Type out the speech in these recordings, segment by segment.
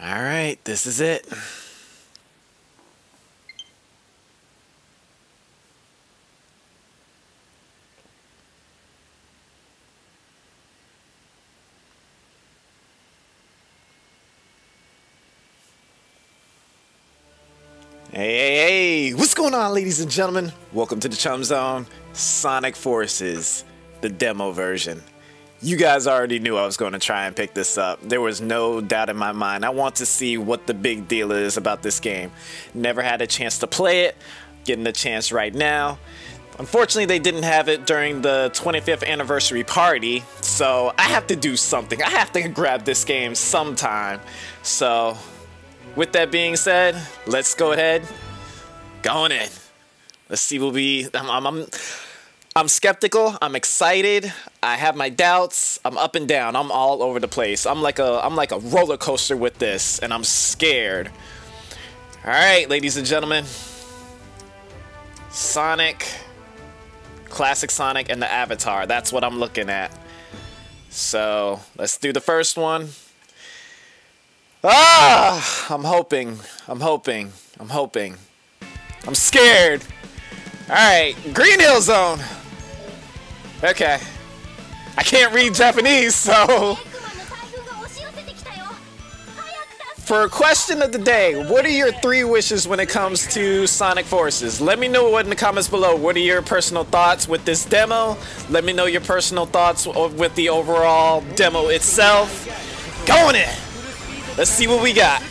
All right, this is it. Hey, hey, hey, what's going on, ladies and gentlemen? Welcome to the Chum Zone Sonic Forces, the demo version. You guys already knew I was going to try and pick this up. There was no doubt in my mind. I want to see what the big deal is about this game. Never had a chance to play it, getting the chance right now. Unfortunately, they didn't have it during the 25th anniversary party, so I have to do something. I have to grab this game sometime. So, with that being said, let's go ahead, going in. Let's see what we. I'm, I'm, I'm, I'm skeptical. I'm excited. I have my doubts. I'm up and down. I'm all over the place. I'm like a I'm like a roller coaster with this, and I'm scared. All right, ladies and gentlemen. Sonic, classic Sonic, and the Avatar. That's what I'm looking at. So let's do the first one. Ah! I'm hoping. I'm hoping. I'm hoping. I'm scared. Alright, Green Hill Zone. Okay. I can't read Japanese, so. For a question of the day, what are your three wishes when it comes to Sonic Forces? Let me know what in the comments below. What are your personal thoughts with this demo? Let me know your personal thoughts with the overall demo itself. Going in! Let's see what we got.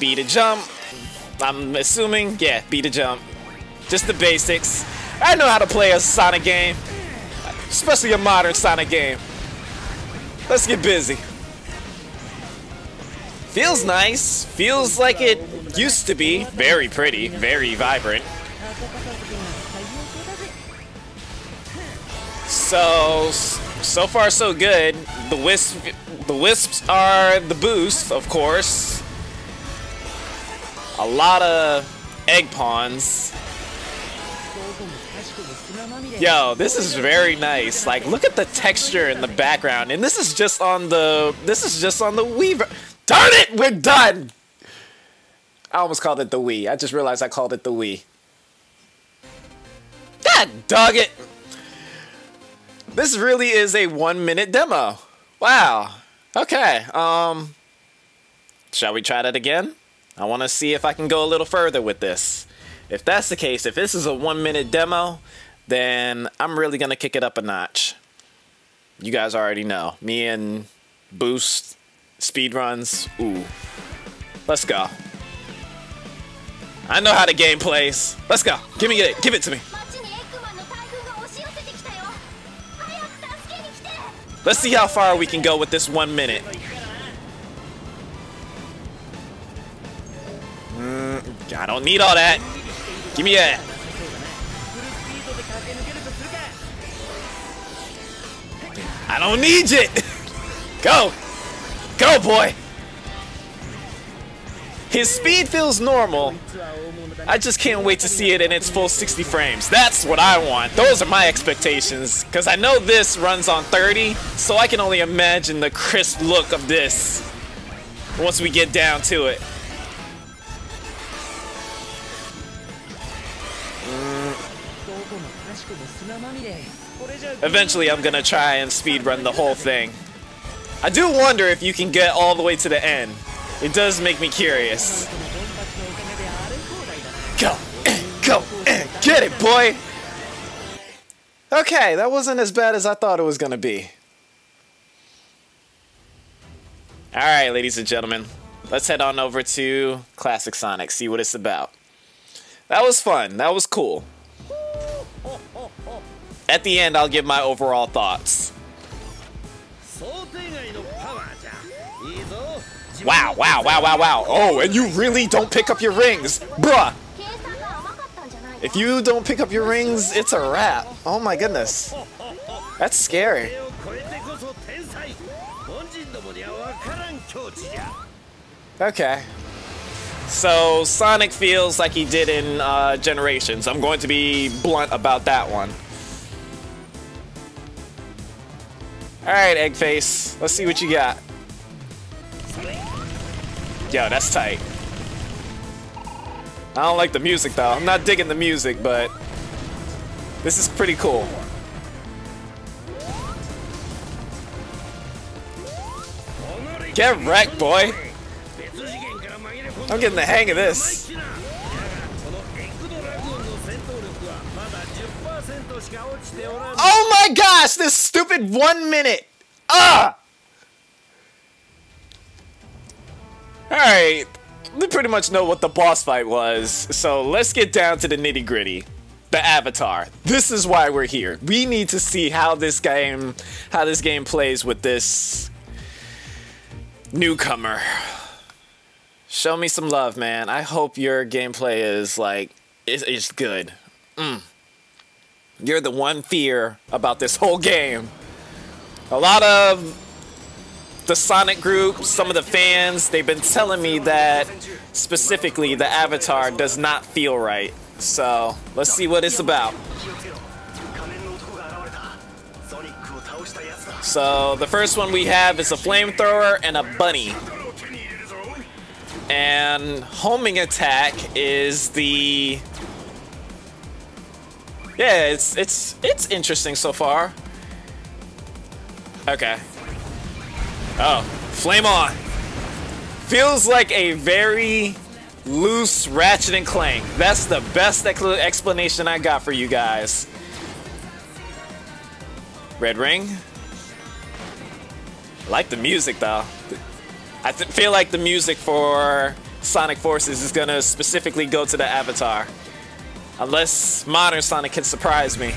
Beat a jump. I'm assuming, yeah, beat a jump. Just the basics. I know how to play a Sonic game, especially a modern Sonic game. Let's get busy. Feels nice. Feels like it used to be. Very pretty. Very vibrant. So, so far so good. The wisp, the wisps are the boost, of course. A lot of egg pawns. Yo, this is very nice. Like, look at the texture in the background, and this is just on the this is just on the Weaver. Darn it, we're done. I almost called it the Wii. I just realized I called it the Wii. God dog it. This really is a one minute demo. Wow. Okay. Um. Shall we try that again? I want to see if I can go a little further with this. If that's the case, if this is a one minute demo, then I'm really going to kick it up a notch. You guys already know. Me and Boost speedruns. Ooh. Let's go. I know how the game plays. Let's go. Give me it. Give it to me. Let's see how far we can go with this one minute. Mm, I don't need all that. Give me that. I don't need it. Go. Go, boy. His speed feels normal. I just can't wait to see it in its full 60 frames. That's what I want. Those are my expectations. Because I know this runs on 30, so I can only imagine the crisp look of this once we get down to it. Eventually, I'm gonna try and speedrun the whole thing. I do wonder if you can get all the way to the end. It does make me curious. Go, go, get it, boy! Okay, that wasn't as bad as I thought it was gonna be. Alright, ladies and gentlemen, let's head on over to Classic Sonic, see what it's about. That was fun, that was cool. At the end, I'll give my overall thoughts. Wow, wow, wow, wow, wow. Oh, and you really don't pick up your rings. Bruh. If you don't pick up your rings, it's a wrap. Oh my goodness. That's scary. Okay. So, Sonic feels like he did in uh, Generations. I'm going to be blunt about that one. Alright, Eggface. Let's see what you got. Yo, that's tight. I don't like the music though. I'm not digging the music, but this is pretty cool. Get wrecked, boy. I'm getting the hang of this. Oh my gosh, this stupid one minute. Ah! Alright, we pretty much know what the boss fight was, so let's get down to the nitty gritty. The Avatar. This is why we're here. We need to see how this game, how this game plays with this newcomer. Show me some love, man. I hope your gameplay is like, is, is good. Mm. You're the one fear about this whole game. A lot of the Sonic group, some of the fans, they've been telling me that specifically the Avatar does not feel right. So let's see what it's about. So the first one we have is a flamethrower and a bunny. And homing attack is the Yeah, it's it's it's interesting so far. Okay. Oh, flame on. Feels like a very loose Ratchet and Clank. That's the best explanation I got for you guys. Red ring. I like the music though. I feel like the music for Sonic Forces is gonna specifically go to the Avatar. Unless modern Sonic can surprise me.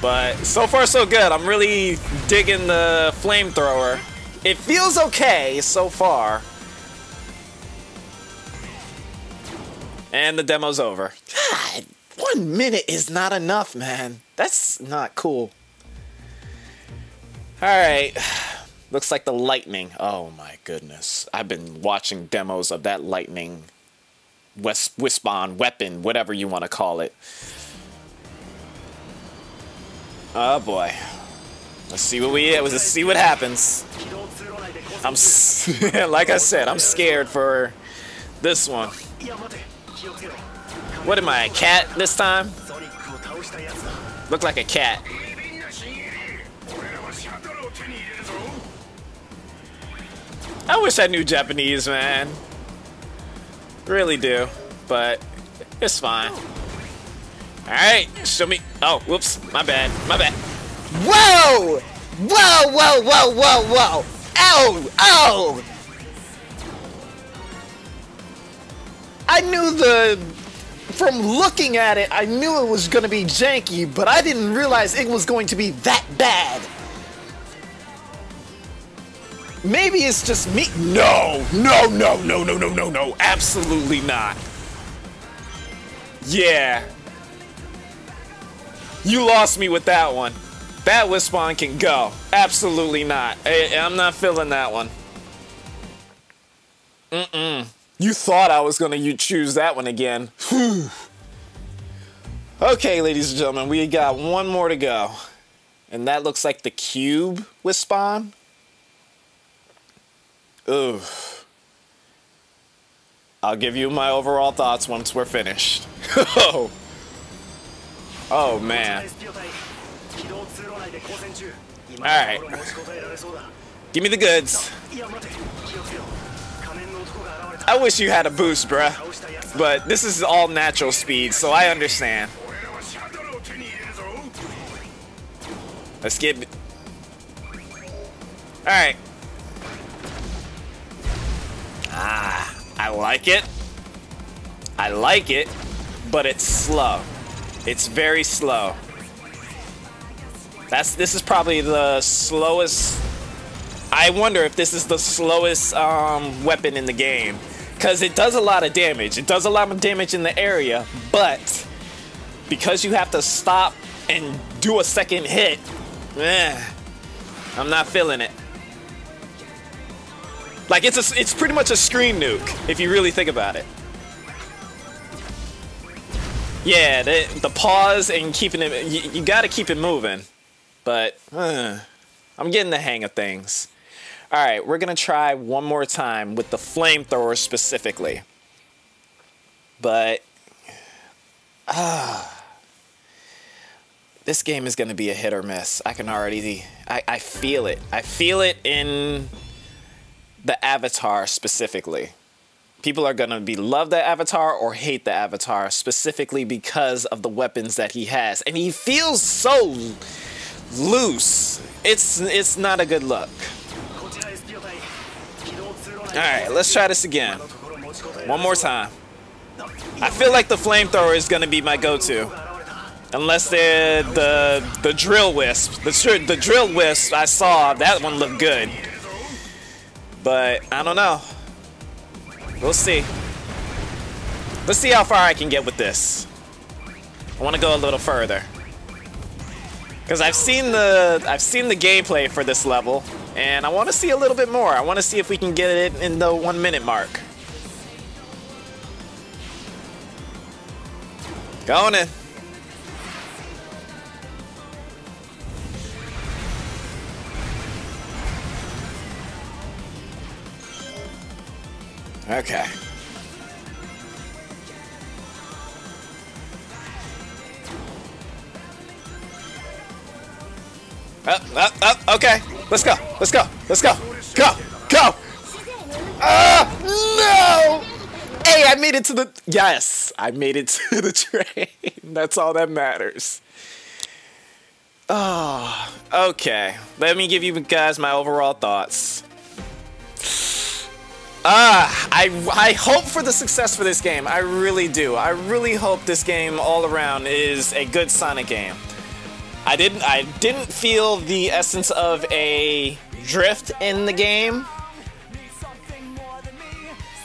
But so far so good. I'm really digging the flamethrower. It feels okay so far. And the demo's over. God, one minute is not enough, man. That's not cool. Alright. Looks like the lightning. Oh my goodness. I've been watching demos of that lightning Wisp-on weapon, whatever you want to call it. Oh boy. Let's see what we get. let's see what happens. I'm like I said, I'm scared for this one. What am I, a cat this time? Look like a cat. I wish I knew Japanese, man. Really do, but it's fine. Alright, show me. Oh, whoops, my bad, my bad. Whoa! Whoa, whoa, whoa, whoa, whoa! Ow! Ow! I knew the... From looking at it, I knew it was to be janky, but I didn't realize it was going to be that bad. Maybe it's just me. No, no, no, no, no, no, no, no. Absolutely not. Yeah. You lost me with that one. That Wisp-on can go. Absolutely not. I, I'm not feeling that one. Mm-mm. You thought I was going to choose that one again. okay, ladies and gentlemen, we got one more to go. And that looks like the cube Wisp-on. Ooh. I'll give you my overall thoughts once we're finished. oh. Oh, man. Alright. Give me the goods. I wish you had a boost, bruh. But this is all natural speed, so I understand. Let's get... Alright. I like it. I like it, but it's slow. It's very slow. That's this is probably the slowest. I wonder if this is the slowest um, weapon in the game because it does a lot of damage. It does a lot of damage in the area, but because you have to stop and do a second hit, eh, I'm not feeling it. Like it's a, it's pretty much a screen nuke if you really think about it. Yeah, the, the pause and keeping it, you, you got to keep it moving. But uh, I'm getting the hang of things. All right, we're gonna try one more time with the flamethrower specifically. But ah, this game is gonna be a hit or miss. I can already, I, I feel it. I feel it in the avatar specifically. People are gonna be love the avatar or hate the avatar specifically because of the weapons that he has, and he feels so loose. It's it's not a good look. Alright, let's try this again. One more time. I feel like the flamethrower is gonna be my go-to. Unless the the the drill wisp. The the drill wisp I saw, that one looked good. But I don't know. We'll see. Let's see how far I can get with this. I want to go a little further. Cuz I've seen the I've seen the gameplay for this level and I want to see a little bit more. I want to see if we can get it in the one minute mark. Going in. Okay. Up, up, up, okay. Let's go, let's go, let's go. Go, go! Ah, no! Hey, I made it to the, yes, I made it to the train. That's all that matters. Oh, okay. Let me give you guys my overall thoughts. Ah, I, I hope for the success for this game. I really do. I really hope this game all around is a good Sonic game. I didn't I didn't feel the essence of a drift in the game.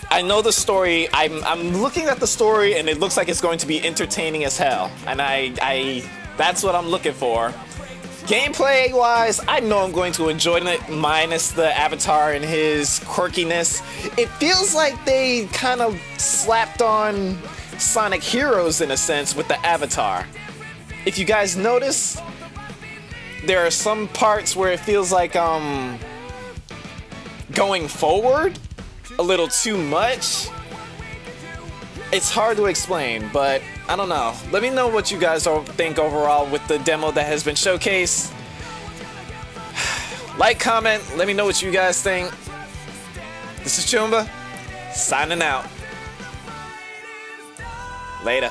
I know the story. I'm I'm looking at the story and it looks like it's going to be entertaining as hell. And I I that's what I'm looking for. Gameplay wise, I know I'm going to enjoy it minus the avatar and his quirkiness. It feels like they kind of slapped on Sonic Heroes in a sense with the avatar if you guys notice, there are some parts where it feels like um going forward a little too much. It's hard to explain, but I don't know. Let me know what you guys think overall with the demo that has been showcased. Like, comment, let me know what you guys think. This is Chumba, signing out. Later.